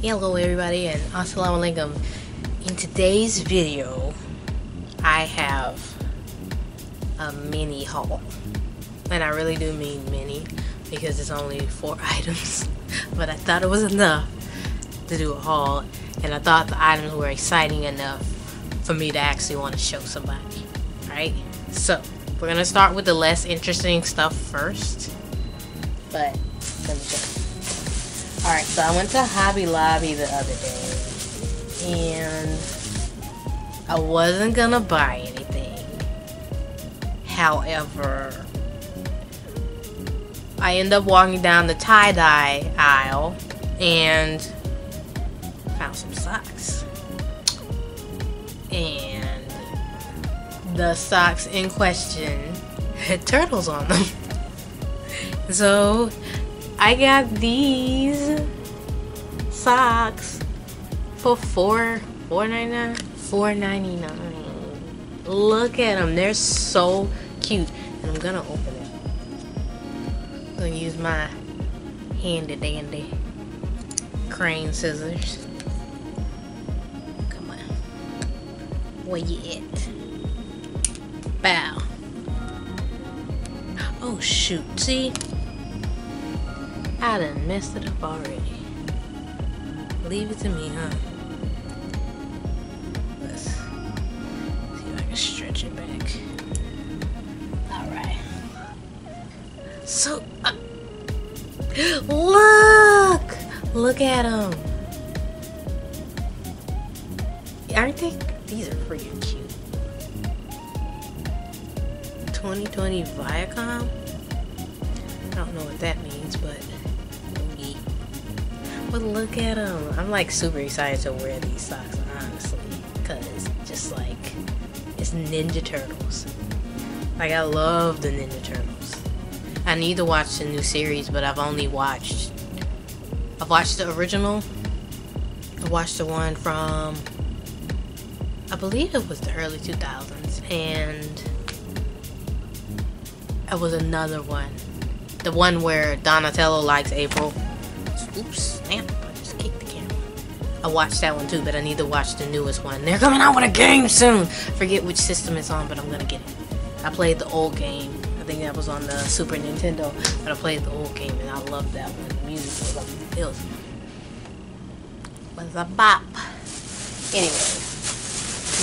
Hello everybody and assalamu alaikum. In today's video, I have a mini haul. And I really do mean mini because it's only four items. But I thought it was enough to do a haul and I thought the items were exciting enough for me to actually want to show somebody. Alright? So, we're gonna start with the less interesting stuff first. But let me show. Alright, so I went to Hobby Lobby the other day and I wasn't gonna buy anything. However, I end up walking down the tie-dye aisle and found some socks. And the socks in question had turtles on them. So I got these socks for four four ninety nine four ninety nine. Look at them, they're so cute, and I'm gonna open it. I'm gonna use my handy dandy crane scissors. Come on, where you at? Bow. Oh shoot! See. I done messed it up already. Leave it to me, huh? Let's see if I can stretch it back. Alright. So, uh, look! Look at them. Aren't they? These are freaking cute. 2020 Viacom? I don't know what that means, but but look at them. I'm like super excited to wear these socks, honestly, because just like it's Ninja Turtles. Like I love the Ninja Turtles. I need to watch the new series, but I've only watched. I've watched the original. I watched the one from. I believe it was the early 2000s, and it was another one. The one where Donatello likes April. Oops, I just kicked the camera. I watched that one too, but I need to watch the newest one. They're coming out with a game soon. Forget which system it's on, but I'm gonna get it. I played the old game. I think that was on the Super Nintendo, but I played the old game and I loved that one. The music was like, it was, was a bop. Anyway,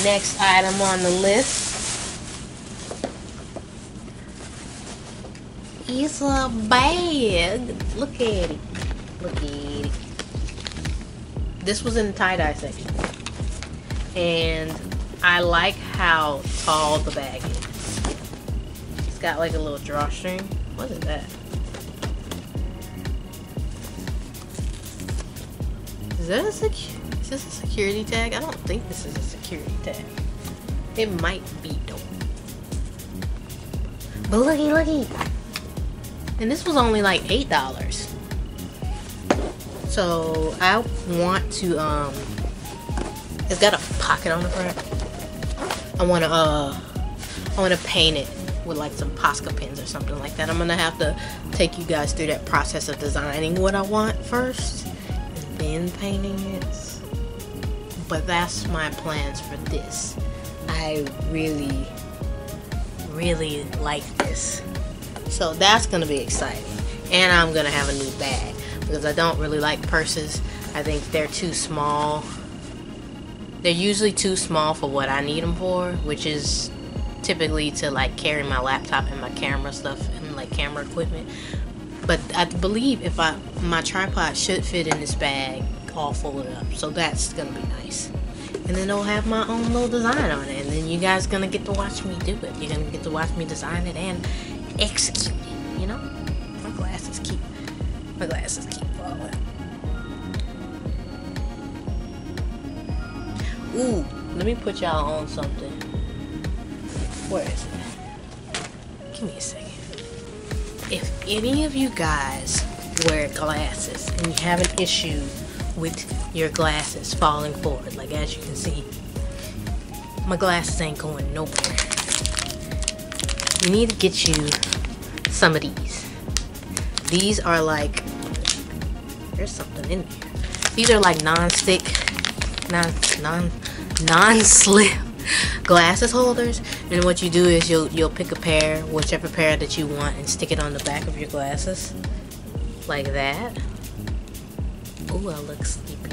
next item on the list is a bag. Look at it. It. This was in the tie-dye section. And I like how tall the bag is. It's got like a little drawstring. What is that? Is that a secu- is this a security tag? I don't think this is a security tag. It might be though. But looky, looky. And this was only like eight dollars. So I want to um it's got a pocket on the front. I wanna uh I wanna paint it with like some Posca pins or something like that. I'm gonna have to take you guys through that process of designing what I want first and then painting it. But that's my plans for this. I really really like this. So that's gonna be exciting. And I'm gonna have a new bag because I don't really like purses. I think they're too small. They're usually too small for what I need them for, which is typically to like carry my laptop and my camera stuff and like camera equipment. But I believe if I my tripod should fit in this bag all folded up, so that's gonna be nice. And then it'll have my own little design on it, and then you guys gonna get to watch me do it. You're gonna get to watch me design it and execute it. You know, glasses keep falling. Ooh, let me put y'all on something. Where is it? Give me a second. If any of you guys wear glasses and you have an issue with your glasses falling forward, like as you can see, my glasses ain't going nowhere. You need to get you some of these. These are like, there's something in there. These are like non-stick, non non non-slip glasses holders. And what you do is you'll you'll pick a pair, whichever pair that you want, and stick it on the back of your glasses, like that. Ooh, I look sleepy.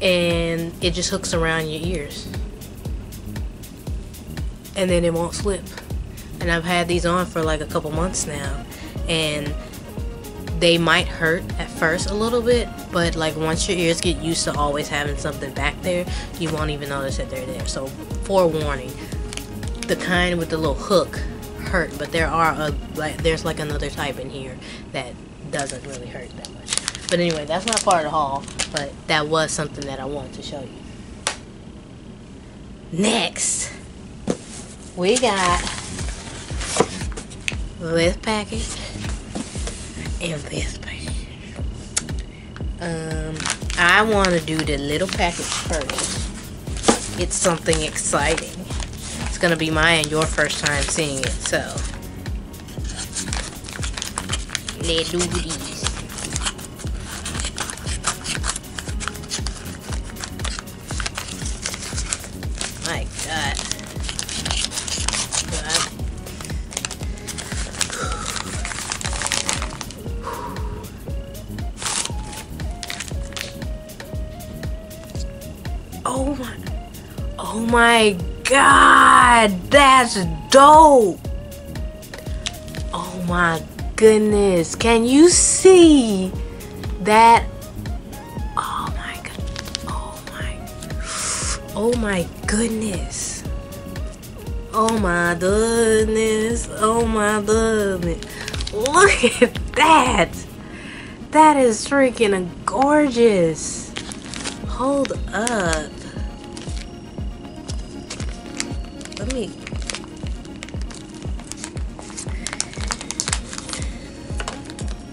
And it just hooks around your ears. And then it won't slip. And I've had these on for like a couple months now. And they might hurt at first a little bit, but like once your ears get used to always having something back there, you won't even notice that they're there. So, forewarning, the kind with the little hook hurt, but there are a like there's like another type in here that doesn't really hurt that much. But anyway, that's not part of the haul, but that was something that I wanted to show you. Next, we got this package and this package. Um, I want to do the little package first. It's something exciting. It's gonna be my and your first time seeing it, so let's do these. My god, that's dope. Oh my goodness, can you see that? Oh my god, oh my, oh my goodness. Oh my goodness, oh my goodness. Look at that. That is freaking gorgeous. Hold up. Let me.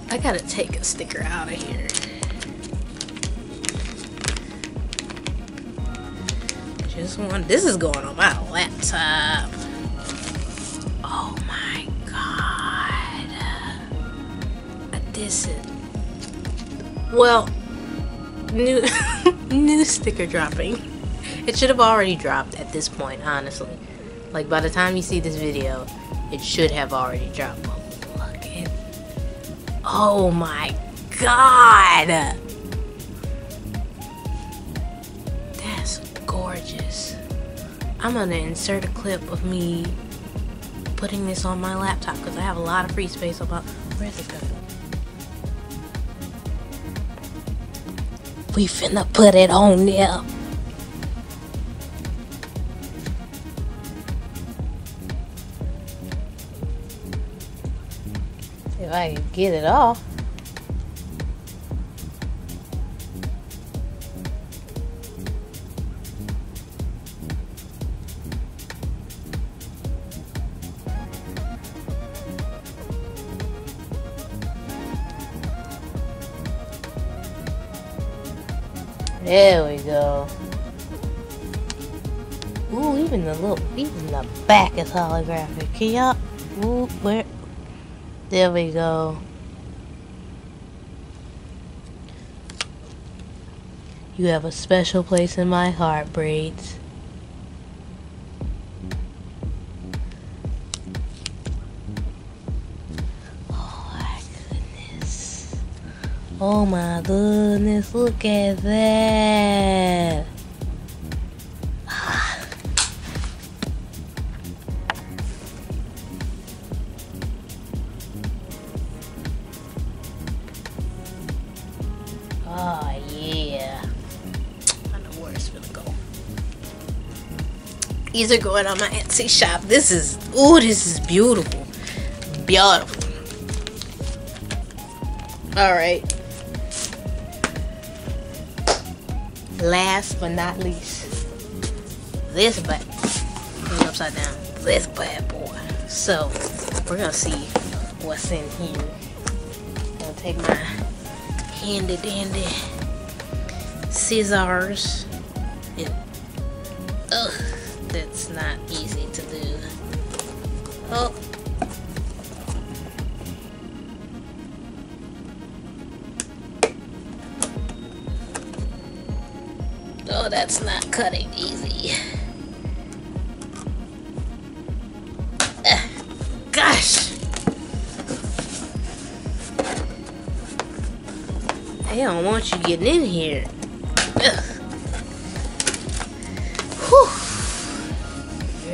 I gotta take a sticker out of here. Just one. This is going on my laptop. Oh my god. This is. Well, new new sticker dropping. It should have already dropped at this point, honestly. Like by the time you see this video, it should have already dropped. But look at Oh my god! That's gorgeous. I'm gonna insert a clip of me putting this on my laptop because I have a lot of free space about where's it going? We finna put it on there. I can get it off. There we go. Ooh, even the little, even the back is holographic. Can y'all, ooh, where, there we go. You have a special place in my heart, Braids. Oh my goodness. Oh my goodness, look at that. These are going on my Etsy shop. This is ooh, this is beautiful. Beautiful. Alright. Last but not least, this bad upside down. This bad boy. So we're gonna see what's in here. I'm gonna take my handy dandy scissors. And, ugh, it's not easy to do. Oh. Oh, that's not cutting easy. Eh, gosh! I don't want you getting in here. Ugh.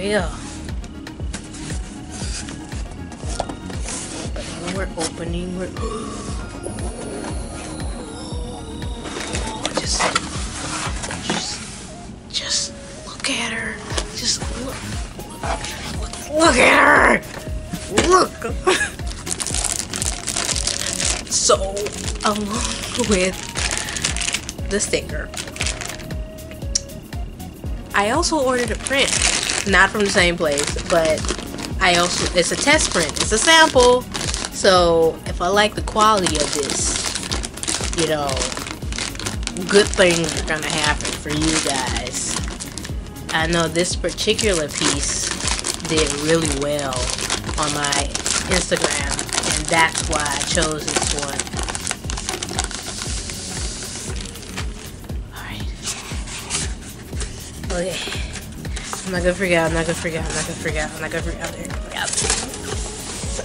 Yeah. We're opening. We're just, look at her. Just look, look, look at her. Look. so, along with the sticker, I also ordered a print, not from the same place, but I also it's a test print. It's a sample. So if I like the quality of this, you know, good things are gonna happen for you guys. I know this particular piece did really well on my Instagram, and that's why I chose this one. Alright. Okay. I'm not gonna freak out, I'm not gonna freak out, I'm not gonna freak out, I'm not gonna freak out.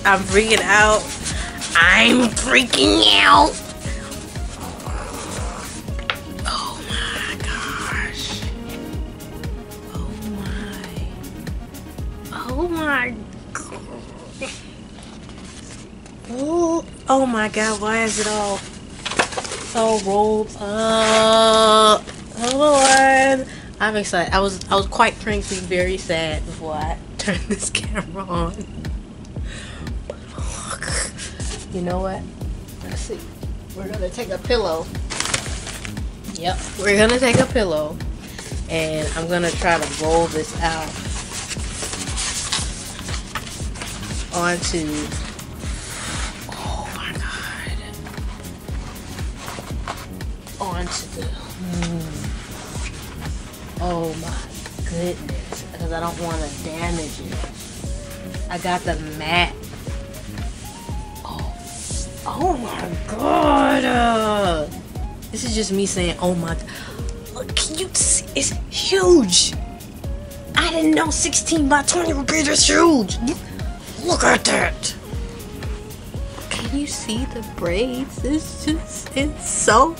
I'm freaking out. I'm freaking out. Oh my gosh. Oh my. Oh my. God. Oh, oh my god, why is it all so rolled up? Oh Hold on. I'm excited. I was I was quite frankly very sad before I turned this camera on. You know what? Let's see. We're gonna take a pillow. Yep, we're gonna take a pillow and I'm gonna try to roll this out onto oh my god onto the oh my goodness because I don't want to damage it I got the mat oh oh my god uh, this is just me saying oh my look can you see it's huge I didn't know 16 by 20 would be this huge Look at that! Can you see the braids? It's just, it's so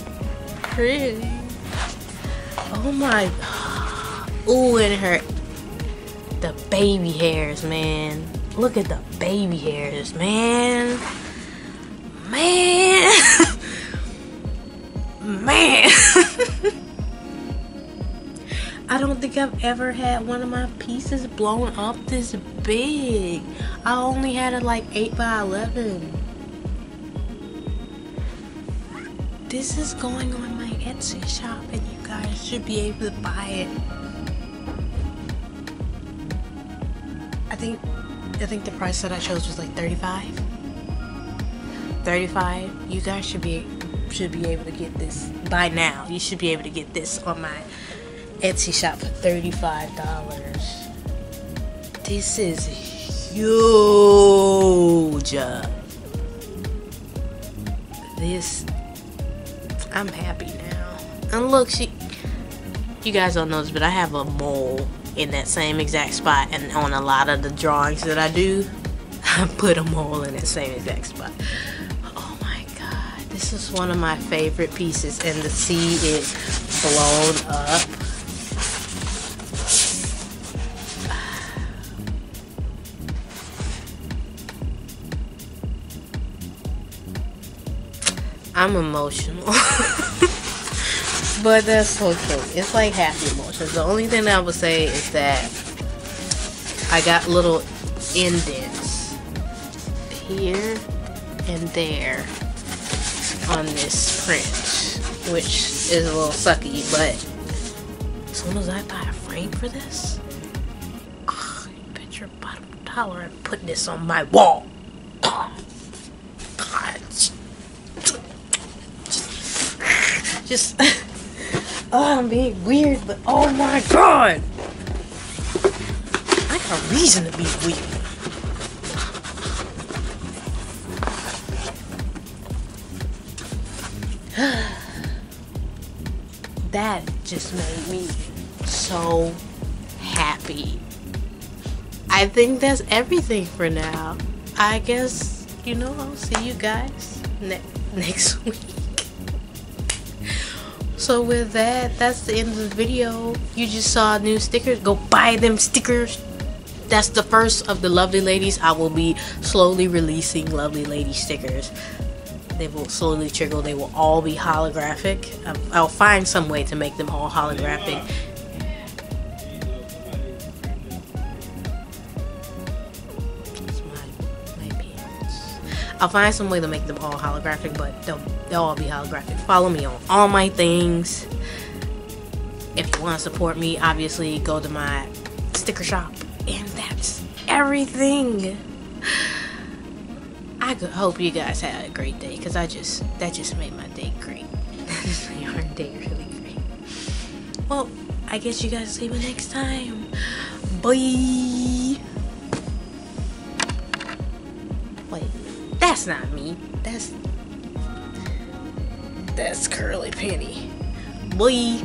pretty. Oh my. Ooh, and her. The baby hairs, man. Look at the baby hairs, man. Man. man. I don't think I've ever had one of my pieces blown up this big. I only had it like 8 by 11. This is going on my Etsy shop and you guys should be able to buy it. I think the price that I chose was like 35. 35. You guys should be should be able to get this by now. You should be able to get this on my Etsy shop for $35. This is huge. This, I'm happy now. And look, she, you guys don't know this, but I have a mole in that same exact spot. And on a lot of the drawings that I do, I put them all in that same exact spot. Oh my God. This is one of my favorite pieces. And the sea is blown up I'm emotional. but that's okay. It's like happy emotions. The only thing I would say is that I got little indents here and there on this print, which is a little sucky, but as soon as I buy a frame for this, oh, bet your bottom dollar and put this on my wall. God. just oh I'm being weird, but oh my god! I got a reason to be weird. that just made me so happy. I think that's everything for now. I guess, you know, I'll see you guys ne- next week. So with that, that's the end of the video. You just saw new stickers. Go buy them stickers. That's the first of the lovely ladies. I will be slowly releasing lovely lady stickers. They will slowly trickle. They will all be holographic. I'll find some way to make them all holographic I'll find some way to make them all holographic, but they'll, they'll all be holographic. Follow me on all my things. If you want to support me, obviously go to my sticker shop. And that's everything. I hope you guys had a great day because I just, that just made my day great. that just made our day really great. Well, I guess you guys see me next time. Bye. That's not me. That's that's Curly Penny. Boy.